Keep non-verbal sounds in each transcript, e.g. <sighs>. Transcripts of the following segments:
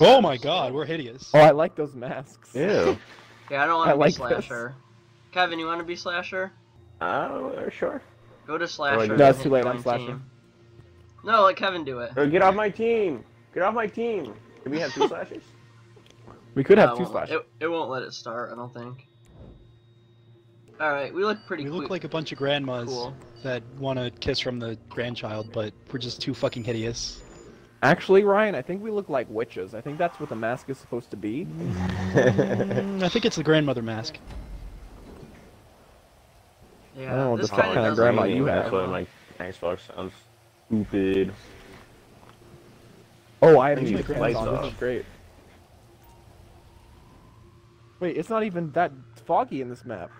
Oh my god, we're hideous. Oh, I like those masks. Ew. <laughs> Yeah, I don't want to be like slasher. Kevin, you want to be slasher? Oh, sure. Go to slasher. No, it's too late, I'm slasher. team. No, let Kevin do it. Or get off my team. Get off my team. Can we have two <laughs> slashers? We could No, have uh, two won't- slashes. It, it won't let it start, I don't think. Alright, we look pretty We look like a bunch of grandmas cool. that want a kiss from the grandchild, but we're just too fucking hideous. Actually, Ryan, I think we look like witches. I think that's what the mask is supposed to be. Mm, I think it's the grandmother mask. Yeah, I don't know what the kind fuck of kind of grandma you like have. That's what I'm like. Xbox sounds stupid. Oh, I have Maybe these the fans lights on. This is great. Wait, it's not even that foggy in this map.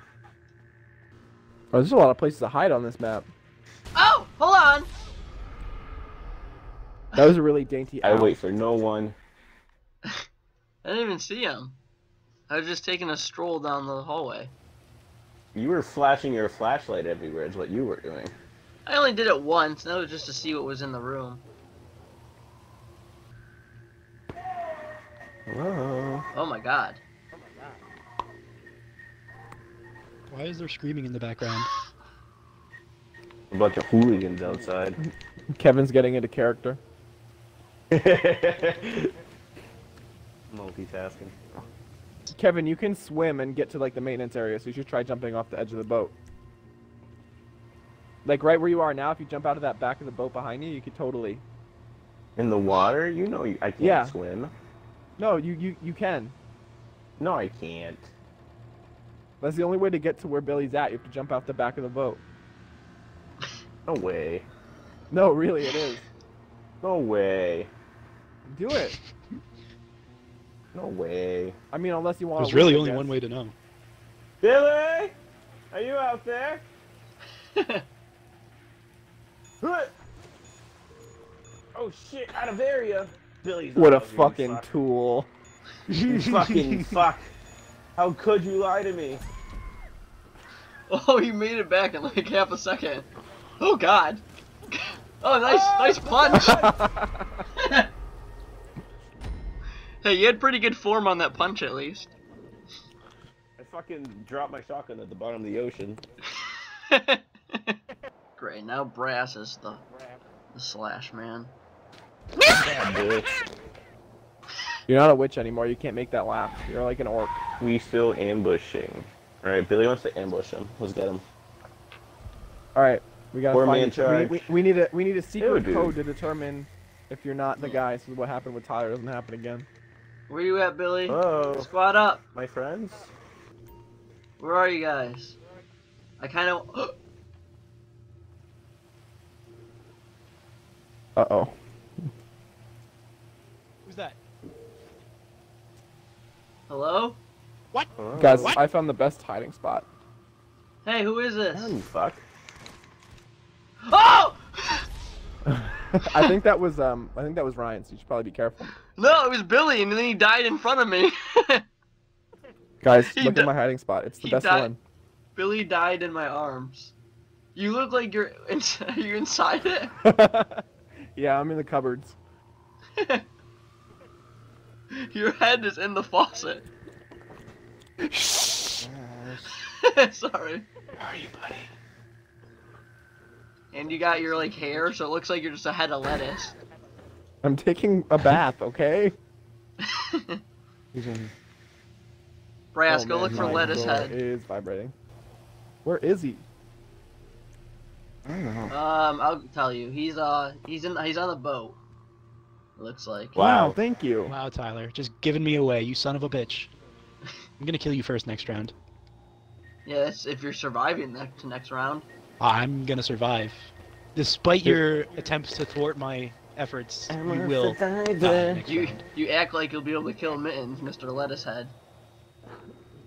Oh, there's a lot of places to hide on this map. Oh, hold on. That was a really dainty. I ow. wait for no one. <laughs> I didn't even see him. I was just taking a stroll down the hallway. You were flashing your flashlight everywhere. Is what you were doing. I only did it once, and that was just to see what was in the room. Hello. Oh my god. Why is there screaming in the background? A bunch of hooligans outside. Kevin's getting into character. Multitasking. Kevin, you can swim and get to like the maintenance area, so you should try jumping off the edge of the boat. Like right where you are now, if you jump out of that back of the boat behind you, you could totally. In the water? You know you, I can't Yeah. swim. No, you you you can. No, I can't. That's the only way to get to where Billy's at. You have to jump out the back of the boat. No way. No, really, it is. No way. Do it. No way. I mean, unless you want. There's really only one way to know. Billy, are you out there? What? <laughs> Oh shit! Out of area. Billy's. What a out of here, you fucking fuck. tool. You <laughs> fucking fuck. How could you lie to me? Oh, he made it back in like half a second. Oh god. <laughs> Oh, nice, ah! nice punch. Hey, you had pretty good form on that punch at least. <laughs> I fucking dropped my shotgun at the bottom of the ocean. Great. Now Brass is the the slash man. Bad bitch. You're not a witch anymore. You can't make that laugh. You're like an orc. We still ambushing. Alright, Billy wants to ambush him. Let's get him. All right, we gotta Four find. man each- we, charge. we, we need a we need a secret dude. code to determine if you're not the guy. So what happened with Tyler doesn't happen again. Where you at, Billy? Oh, Squad up. my friends? Where are you guys? I kind of. <gasps> Uh oh. Who's that? Hello? What? Guys, I found the best hiding spot. Hey, who is this? Damn, you fuck. Oh! I think that was um I think that was Ryan. So you should probably be careful. No, it was Billy, and then he died in front of me. <laughs> Guys, He look di- at my hiding spot. It's the best died- one. Billy died in my arms. You look like you're <laughs> inside. Are you inside it? <laughs> yeah, I'm in the cupboards. Your head is in the faucet. Sorry. How are you, buddy? And you got your like hair, so it looks like you're just a head of lettuce. I'm taking a bath, okay? <laughs> Brass, Oh, go man, look for lettuce head. is vibrating. Where is he? I don't know. Um, I'll tell you. He's uh, he's in. He's on the boat. Looks like. Wow. thank you. Wow, Tyler, just giving me away, you son of a bitch. <laughs> I'm gonna kill you first next round. Yes, if you're surviving next next round. I'm gonna survive. Despite your attempts to thwart my efforts, you will die next You round. you act like you'll be able to kill Mittens, Mr. Lettuce Head.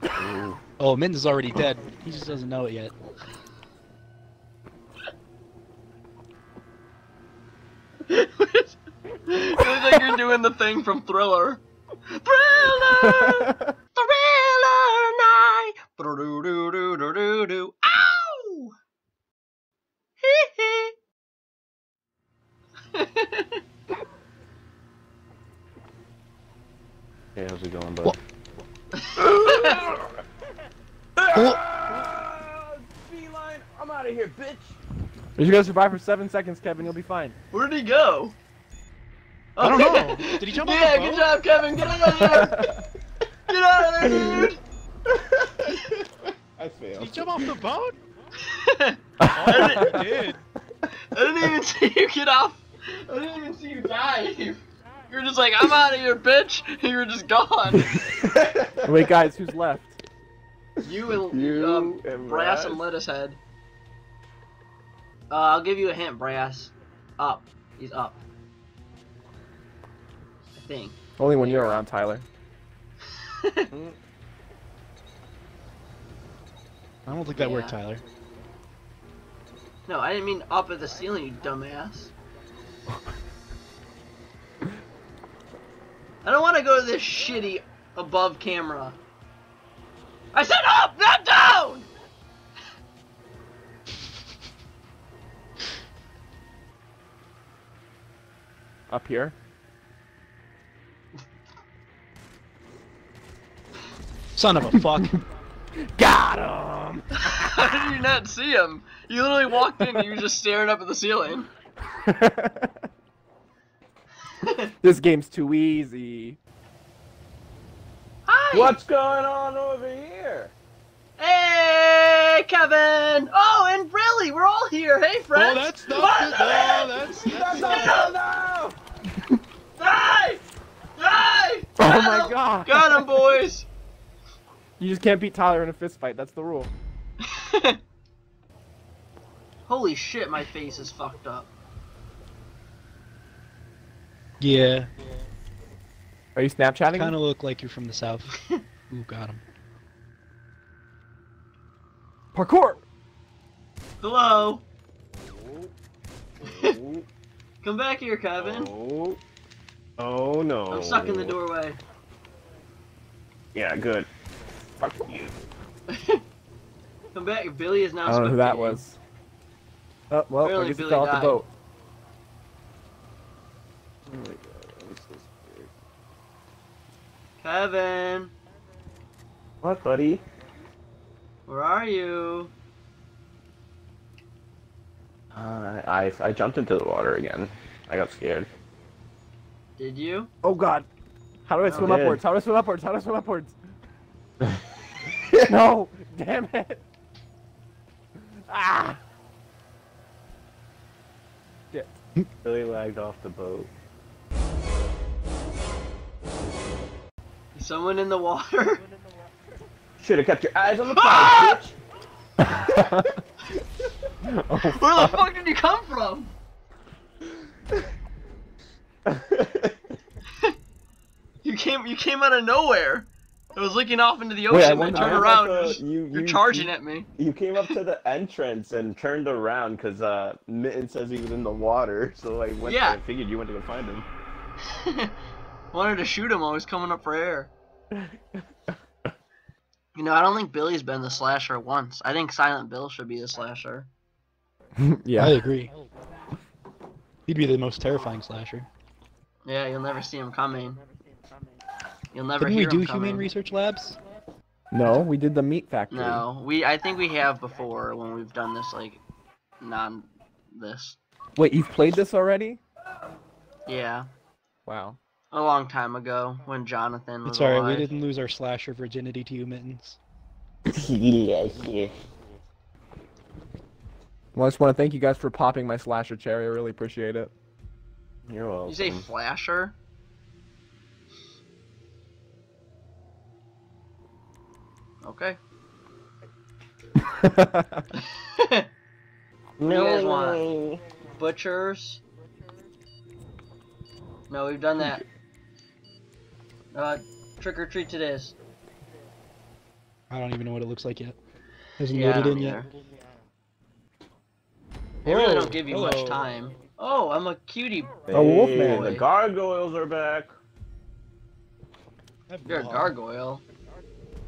Ooh. Oh, Mittens is already dead. He just doesn't know it yet. <laughs> you look like you're doing the thing from Thriller. Thriller, Thriller <laughs> You're gonna survive for seven seconds, Kevin. You'll be fine. Where did he go? I don't know. Did he jump off Yeah, the good boat? job, Kevin. Get out of there. <laughs> Get out of there, dude. I Did he failed. jump off the boat? I, <laughs> Oh, didn't, he did. I didn't even see you get off. I didn't even see you dive. You were just like, I'm out of here, bitch. And you were just gone. Wait, guys, who's left? You and You um, and Brass and Brass. Lettuce Head. Uh, I'll give you a hint, Brass. Up. He's up. I think. Only when you're around, Tyler. <laughs> I don't think that worked, Tyler. No, I didn't mean up at the ceiling, you dumbass. <laughs> I don't want to go to this shitty above camera. I said up, not down! Up here. Son of a fuck. <laughs> Got him. <laughs> How did you not see him? You literally walked in and you were just staring up at the ceiling. <laughs> this game's too easy. Hi! What's going on over here? Hey, Kevin! Oh, and really, we're all here. Hey, friends! oh, that's not What? good. No, that's, that's not no! Die! Die! Oh Got my him! god. Got him, boys! You just can't beat Tyler in a fist fight. That's the rule. <laughs> Holy shit, my face is fucked up. Yeah, Are you Snapchatting? kind of look like you're from the south. <laughs> Ooh, got him. Parkour. Hello? <laughs> Come back here, Kevin. oh, oh no. I'm stuck in the doorway. Yeah, good. Fuck you. <laughs> Come back. Billy is now I don't know who that spectating. was. Oh well, Apparently I guess he Billy fell off the boat. Oh my god, I'm so scared. Kevin, What, buddy? where are you? Uh, I I jumped into the water again. I got scared. Did you? Oh god. How do I Oh, swim good. upwards? How do I swim upwards? How do I swim upwards? <laughs> no! Damn it! Ah! Shit. Really lagged off the boat. Someone in the water? Should have kept your eyes on the Ah! prize, <laughs> oh, Where the fuck did you come from? <laughs> bitch. You came you came out of nowhere. I was looking off into the Wait, I ocean and wonder- turned I around. at and the- you- you're you- charging you- at me. You came up to the entrance and turned around because uh, Mitten says he was in the water, <laughs> so I went. Yeah. I figured you went to go find him. <laughs> Wanted to shoot him while he was coming up for air. <laughs> You know, I don't think Billy's been the slasher once. I think Silent Bill should be the slasher. yeah. I agree. He'd be the most terrifying slasher. Yeah, you'll never see him coming. You'll never Didn't we do him humane research labs? No, we did the meat factory. No, we. I think we have before when we've done this like, non, this. Wait, you've played this already? Yeah, Wow. a long time ago when Jonathan was It's alright, we didn't lose our slasher virginity to you, Mittens. yeah, <laughs> yeah. Well, I just want to thank you guys for popping my slasher cherry. I really appreciate it. You're welcome. You say flasher? Okay. <laughs> no, do you guys want? Butchers. No, we've done that. Uh, trick or treat it is. I don't even know what it looks like yet. Hasn't Yeah, I loaded don't in yet. They really Oh, don't give you much time. Oh, I'm a cutie. A wolfman. The gargoyles are back. You're a gargoyle.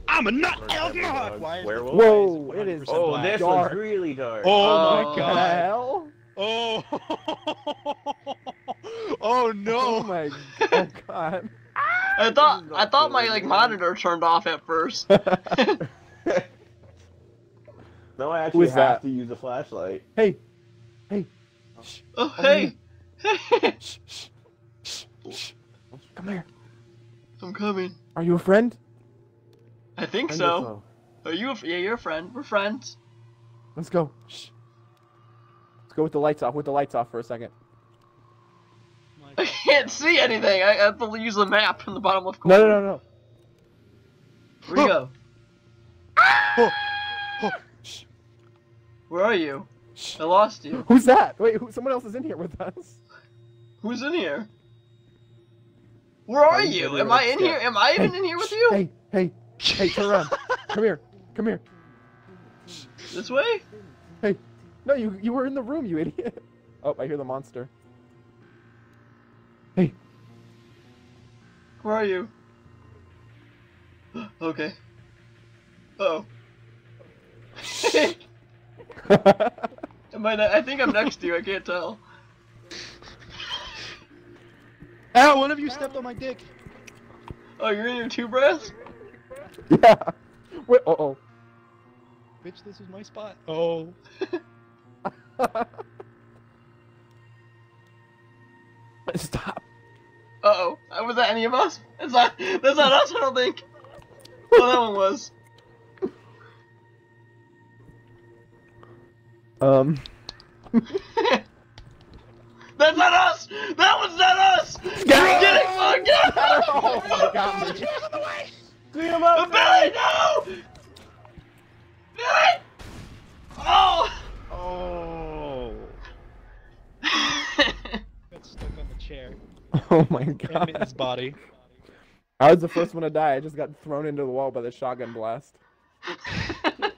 I'm a nut Or elf devil mohawk. dogs. Why is Werewolf? the- Whoa, it is Oh, black? this Dark. was really dark. Oh Oh. my god. hell? Oh. <laughs> oh no. Oh my oh god. I thought I thought my like monitor turned off at first. <laughs> No, I actually is have that? to use a flashlight. hey, hey, shh, Oh hey, hey, shh, shh, shh, shh. Come here. I'm coming. Are you a friend? I think I so. Are oh, you? A, yeah, you're a friend. We're friends. Let's go. Shh. Let's go with the lights off. With the lights off for a second. <laughs> I can't see anything. I have to use the map in the bottom left corner. no, no, no. Where you go? Oh, oh, Shh. Where are you? Shh. I lost you. Who's that? Wait, who, someone else is in here with us. Who's in here? Where are Find you? Am I in here? Am I even in here with you? Hey, hey, hey, turn around. Come here. Come here. This way? Hey. No, you you were in the room, you idiot. Oh, I hear the monster. Hey, Where are you? <gasps> okay. Uh oh. <laughs> Am I? ne- I think I'm next to you. I can't tell. Ow, one of you stepped on my dick. Oh, you're in your two breaths? Yeah. <laughs> Wait, uh oh. Bitch, this is my spot. Oh. <laughs> Stop. Uh oh. Was that any of us? That's not. That's not us. I don't think. Oh, that one was. Um. <laughs> That's not us. That was not us. You're getting fucked up. oh my god. Clean him up! Billy, no! Billy! Oh! Oh. Got stuck on the chair. <laughs> Oh my And god. his body. I was the first one to die. I just got thrown into the wall by the shotgun blast. <laughs>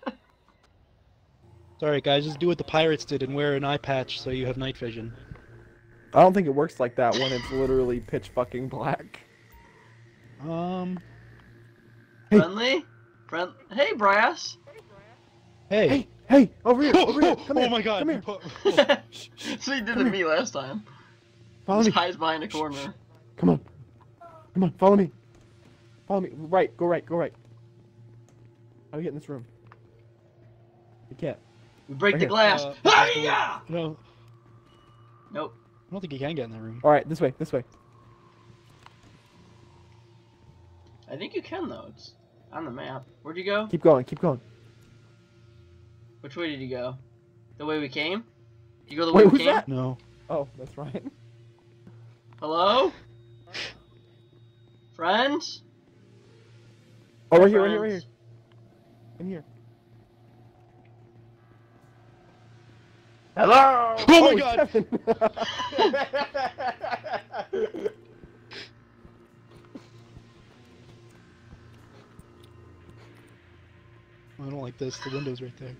Sorry, guys, just do what the pirates did and wear an eye patch so you have night vision. I don't think it works like that when it's literally pitch fucking black. Um, Friendly? Friend? Hey, Brass. hey. Hey, hey, over here, Oh, over here. <laughs> oh, Come oh here. my god. Come here. put- oh. <laughs> Shh, <laughs> shh. so he did Come to me last time. Follow Just me. hides behind a corner. Come on. Come on, follow me. Follow me. Right, go right, go right. How do we get in this room? We can't. We break Right the here. glass. Uh, Hi-ya! No, Nope. I don't think you can get in that room. Alright, this way, this way. I think you can though. It's on the map. Where'd you go? Keep going, keep going. Which way did you go? The way we came? Did you go the way we came? that? No. Oh, that's right. Hello? Friends? Oh, right here, right here, right here. In here. Hello! Oh my god! <laughs> <laughs> I don't like this. The window's right there.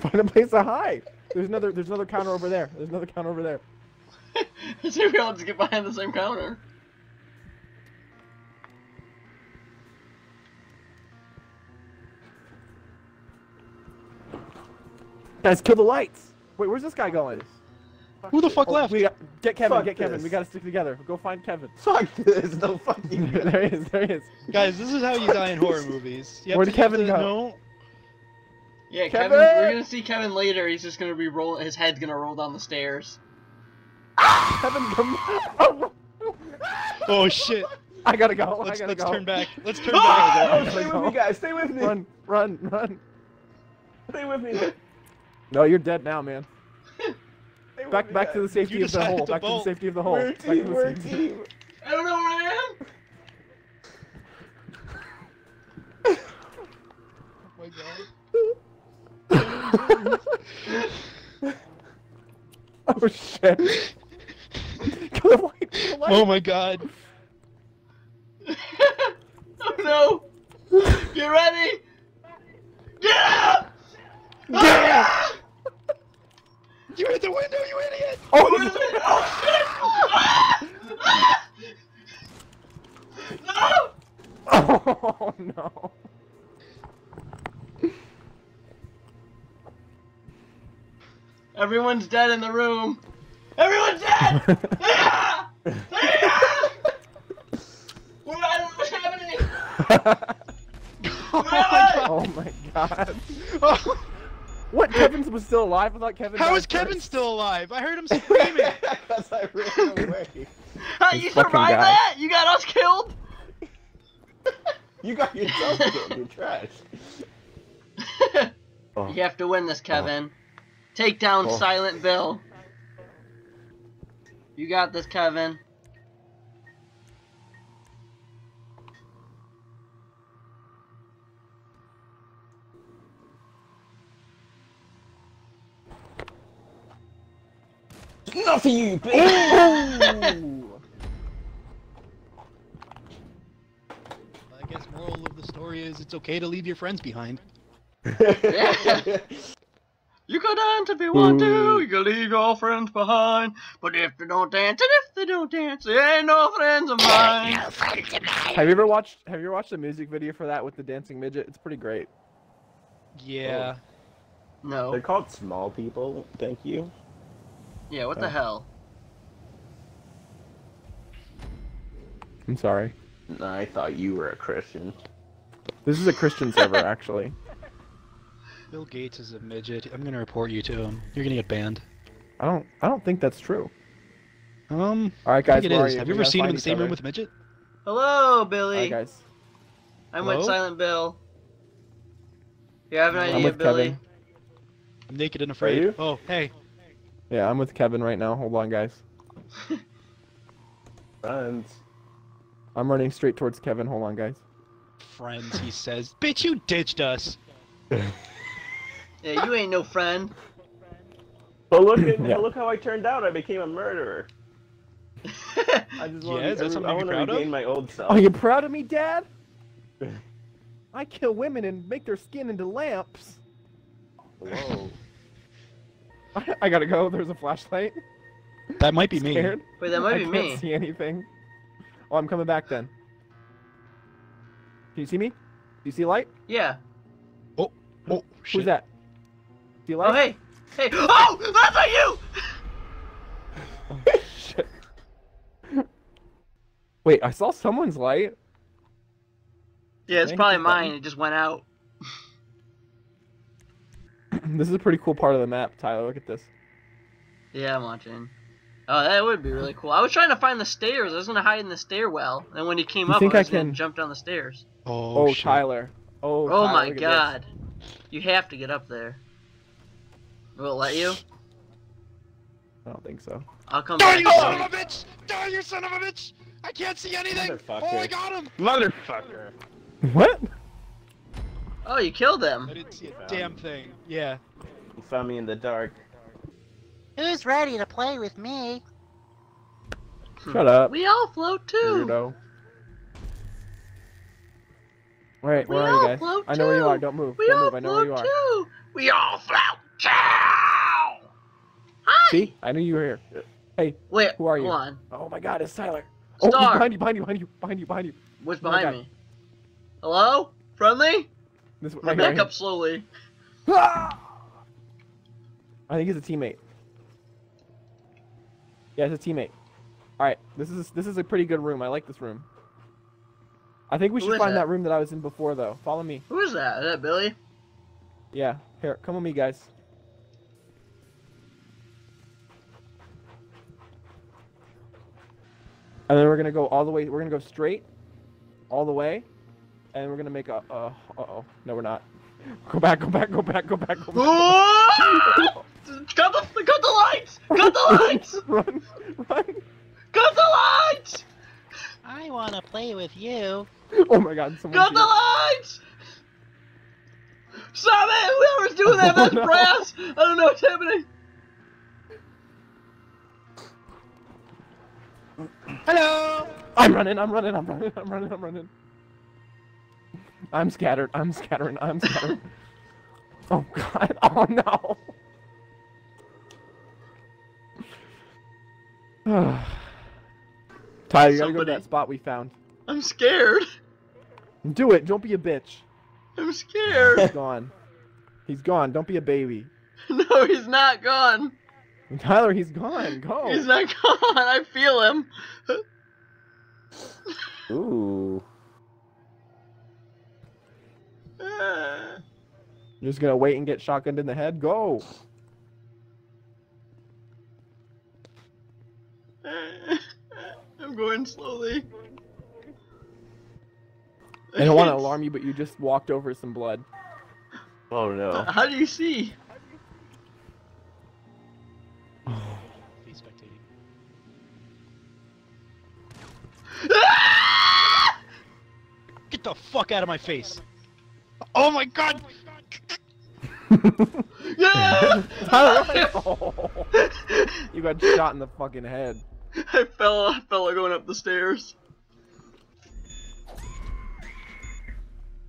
Find a place to hide. There's another. There's another counter over there. There's another counter over there. See if we all just get behind the same counter. Guys, kill the lights. Wait, where's this guy going? Who the fuck Oh, left? We got, get Kevin. Fuck get Kevin. this. We gotta stick together. Go find Kevin. Fuck this, no fucking. <laughs> there he is. There he is. Guys, this is how you die in horror movies. You have Where'd to- you have Kevin to go? know- Yeah, Kevin! Kevin. We're gonna see Kevin later. He's just gonna be rolling. His head's gonna roll down the stairs. Kevin, come. Oh, Oh shit! I gotta go. Let's I gotta let's go. turn back. Let's turn <laughs> Oh, back. stay with me, guys. Stay with me. Run, run, run. Stay with me. No, you're dead now, man. Stay with Back, back to the safety of the hole. Back to the safety of the hole. We're Back to team. the We're safety- team. I don't know where I am. <laughs> <laughs> Oh my god. oh shit. Kill the light. <laughs> Kill. Oh my god. oh no! Get ready! Get up! Get Ah! You hit the window, you idiot! Oh, Wait a minute! Oh shit! No! oh <laughs> no. Everyone's dead in the room. Everyone's dead! Ah! Ah! oh my oh my god. <laughs> god! What? Kevin was still alive? I thought Kevin. How died is Kevin first. still alive? I heard him screaming. Because I ran away. How you survived guy. that? You got us killed? <laughs> You got yourself killed. You're trash. <laughs> Oh. You have to win this, Kevin. Oh. Take down Oh. Silent Bill. You got this, Kevin. Enough of you, bitch! I guess moral of the story is it's okay to leave your friends behind. <laughs> You go dance if you want to, hmm. you can leave your friends behind. But if they don't dance, and if they don't dance, they ain't no friends of mine. Have you ever watched? Have you ever watched the music video for that with the dancing midget? It's pretty great. Yeah. No. They're called small people. Thank you. Yeah, what Oh. the hell? I'm sorry. No, I thought you were a Christian. This is a Christian server, <laughs> actually. Bill Gates is a midget. I'm gonna report you to him. You're gonna get banned. I don't. I don't think that's true. Um, All right, I guys. think it where are is. you? Have you ever seen him in the each same room other. with midget? Hello, All Billy. right, guys. I'm Hello? with Silent Bill. You have an I'm idea, with Billy? Kevin. I'm naked and afraid. you? Oh, hey. Yeah, I'm with Kevin right now. Hold on, guys. <laughs> Friends. I'm running straight towards Kevin. Hold on, guys. Friends, he says. Bitch, you ditched us. Yeah, you ain't no friend. <laughs> But look at Yeah. look how I turned out. I became a murderer. <laughs> I just want Yeah, is that to, something I to be want to proud of? regain my old self. Are you proud of me, Dad? I kill women and make their skin into lamps. Whoa. I, <laughs> I gotta go. There's a flashlight. That might be <laughs> me. Wait, that might I be me. I can't see anything. Oh, I'm coming back then. Can you see me? Do you see light? Yeah. Oh, oh shit. Who's that? See Oh, light? Oh hey. Hey. Oh, that's not you! <laughs> Shit. Wait, I saw someone's light. Yeah, it's Thank probably mine. buddy. It just went out. <laughs> this is a pretty cool part of the map, Tyler. Look at this. Yeah, I'm watching. Oh, that would be really cool. I was trying to find the stairs. I was gonna hide in the stairwell, and when he came You up, think I I was gonna can- jump down the stairs. Oh, Oh. Tyler. Oh, Oh Tyler, my look at god. You have to get up there. Will it let you? I don't think so. I'll come Die, back. you son of a bitch! Die, you son of a bitch! I can't see anything! Oh, I got him! Motherfucker. What? Oh, you killed him. I didn't see a damn thing. Yeah. You found me in the dark. Who's ready to play with me? Shut up. We all float too. Weirdo. Alright, We where are you guys? float I know where you are. Don't move. We Don't all move. I know where you are. too. We all float too. Hi. See? I knew you were here. Wait. Who are you? Hold on. Oh my god, it's Tyler. Oh, Star. behind you, behind you, behind you, behind you, behind you. What's Oh behind God. me? Hello? Friendly? This right here, back up slowly. Ah! I think he's a teammate. Yeah, it's a teammate. Alright, this is this is a pretty good room. I like this room. I think we Who should find that? that room that I was in before though. Follow me. Who is that? Is that Billy? Yeah. Here, come with me guys. And then we're gonna go all the way we're gonna go straight all the way. And we're gonna make a uh uh oh. No we're not. <laughs> Go back, go back, go back, go back, go back. <laughs> Cut the cut the lights! Cut the lights! <laughs> run, run. Cut the lights! I want to play with you. Oh my god, someone's Cut the lights! Stop it! Whoever's doing that, Oh, that's no. brass! I don't know what's happening. Hello! I'm running, I'm running, I'm running, I'm running, I'm running. I'm scattered, I'm scattering, I'm scattered. <laughs> oh god, <laughs> oh no. <sighs> Tyler, you gotta go to that spot we found. I'm scared. Do it, don't be a bitch. I'm scared. He's gone. He's gone, don't be a baby. <laughs> no, he's not gone. Tyler, he's gone, go. He's not gone. I feel him. Ooh. You're just gonna wait and get shotgunned in the head? Go! I'm going slowly. I don't want to alarm you, but you just walked over some blood. Oh no. Uh, how do you see? He's spectating. Get the fuck out of my face! Oh my god! <laughs> Yeah! <laughs> you got shot in the fucking head. I fell. I fell going up the stairs.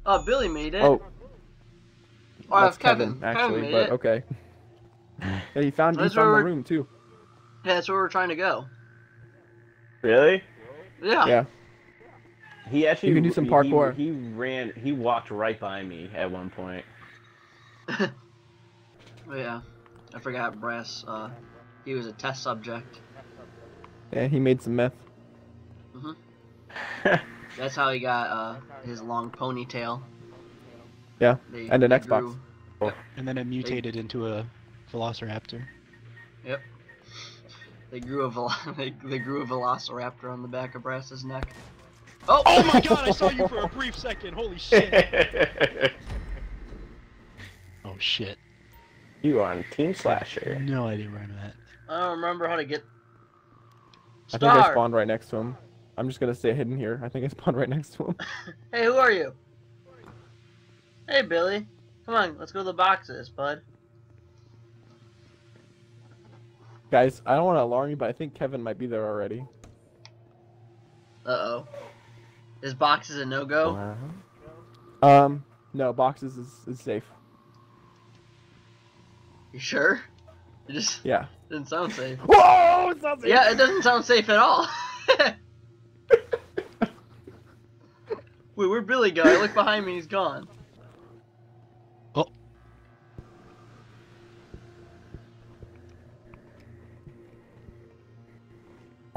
Oh, Billy made it. Oh, oh that's that's Kevin. Kevin, actually, made but it. okay. <laughs> Yeah, he found, he That's found the room too. Yeah, that's where we're trying to go. Really? Yeah. Yeah. He actually. You can do some he- parkour. He, ran. He walked right by me at one point. <laughs> Oh, yeah. I forgot Brass. Uh, he was a test subject. Yeah, he made some meth. Mhm. <laughs> That's how he got uh his long ponytail. Yeah, They- and an they Xbox. grew- And then it mutated into a Velociraptor. Yep. They grew a vel- <laughs> they, they grew a velociraptor on the back of Brass's neck. Oh! Oh my <laughs> god, I saw you for a brief second, holy shit! <laughs> Oh shit. you on Team Slasher? No idea where I'm at. I don't remember how to get. I think I spawned right next to him. I'm just gonna stay hidden here. I think I spawned right next to him. <laughs> Hey, who are you? Hey, Billy. Come on, let's go to the boxes, bud. Guys, I don't want to alarm you, but I think Kevin might be there already. Uh oh. Is boxes a no go? Wow. Um, no, boxes is, is safe. You sure? It just Yeah. didn't sound safe. <laughs> Whoa! It's not safe. Yeah, it doesn't sound safe at all. <laughs> Wait, where'd Billy go? I look behind me, he's gone.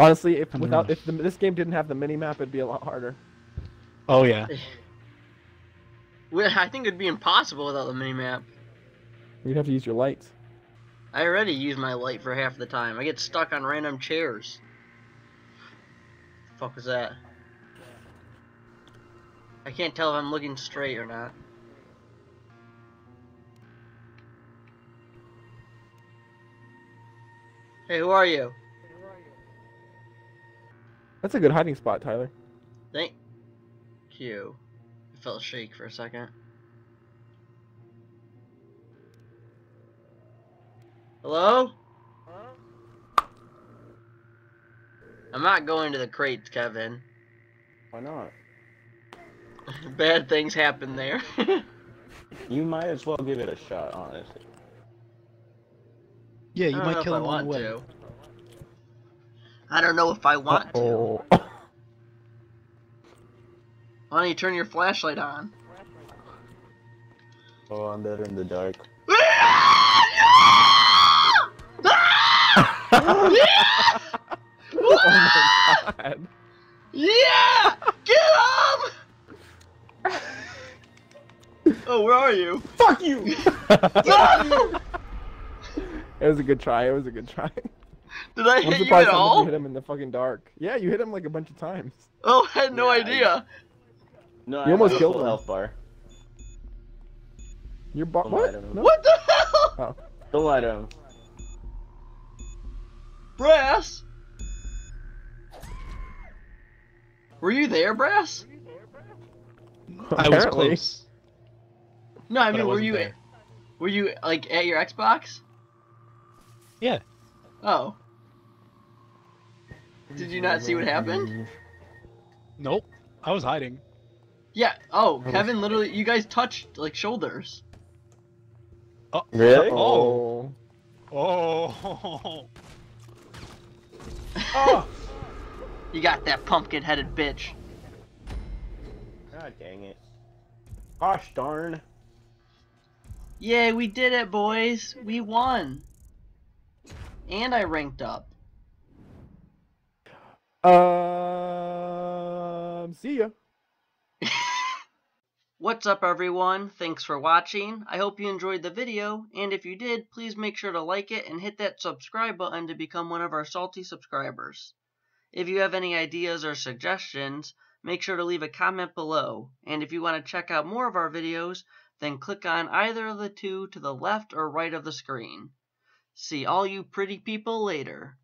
Honestly, if without if the, this game didn't have the mini map, it'd be a lot harder. Oh yeah. <laughs> Well, I think it'd be impossible without the minimap. You'd have to use your lights. I already use my light for half the time. I get stuck on random chairs. fuck was that? I can't tell if I'm looking straight or not. Hey, who are you? That's a good hiding spot, Tyler. Thank you. I felt a shake for a second. Hello? I'm not going to the crates, Kevin. Why not? <laughs> Bad things happen there. <laughs> You might as well give it a shot, honestly. Yeah, you I might kill if him on the way. to. I don't know if I want to. <laughs> Why don't you turn your flashlight on? Oh, I'm better in the dark. <laughs> oh my god. Yeah! Get him! oh, where are you? Fuck you! <laughs> No! It was a good try. It was a good try. Did I I'm hit you at all? you hit him in the fucking dark. Yeah, you hit him like a bunch of times. Oh, I had no Yeah, I- idea. No, You almost I have a killed full him. health bar. You're bar- Don't what? him. No? What the hell? Oh. Don't lie to him. Brass? Were you there, Brass? I was close. No, I but mean, were you there. were you like at your Xbox? Yeah. Oh. Did you not see what happened? Nope. I was hiding. Yeah. Oh, Kevin literally, you guys touched like shoulders. Uh, really? Oh. Oh. Oh! <laughs> <laughs> You got that pumpkin-headed bitch. God dang it. Gosh darn. Yay, we did it, boys. We won. And I ranked up. Um. See ya. What's up everyone? Thanks for watching. I hope you enjoyed the video, and if you did, please make sure to like it and hit that subscribe button to become one of our salty subscribers. If you have any ideas or suggestions, make sure to leave a comment below. And if you want to check out more of our videos, then click on either of the two to the left or right of the screen. See all you pretty people later.